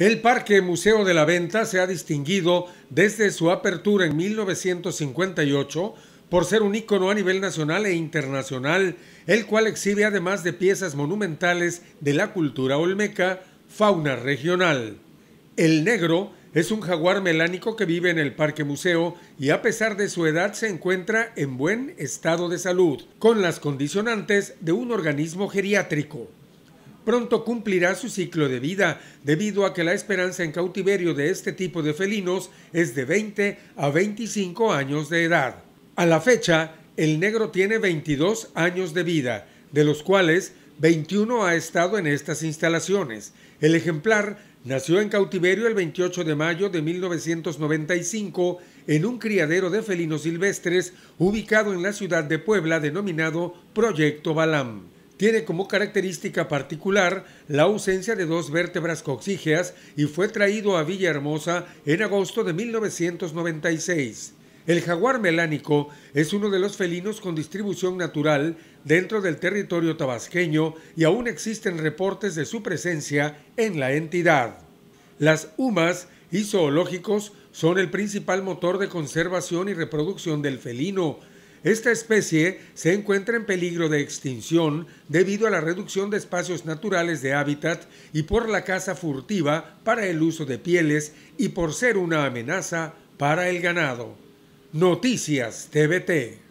El Parque Museo de la Venta se ha distinguido desde su apertura en 1958 por ser un ícono a nivel nacional e internacional, el cual exhibe además de piezas monumentales de la cultura olmeca, fauna regional. El negro es un jaguar melánico que vive en el Parque Museo y a pesar de su edad se encuentra en buen estado de salud, con las condicionantes de un organismo geriátrico pronto cumplirá su ciclo de vida, debido a que la esperanza en cautiverio de este tipo de felinos es de 20 a 25 años de edad. A la fecha, el negro tiene 22 años de vida, de los cuales 21 ha estado en estas instalaciones. El ejemplar nació en cautiverio el 28 de mayo de 1995 en un criadero de felinos silvestres ubicado en la ciudad de Puebla denominado Proyecto Balam tiene como característica particular la ausencia de dos vértebras coxígeas y fue traído a Villahermosa en agosto de 1996. El jaguar melánico es uno de los felinos con distribución natural dentro del territorio tabasqueño y aún existen reportes de su presencia en la entidad. Las humas y zoológicos son el principal motor de conservación y reproducción del felino, esta especie se encuentra en peligro de extinción debido a la reducción de espacios naturales de hábitat y por la caza furtiva para el uso de pieles y por ser una amenaza para el ganado. Noticias TVT.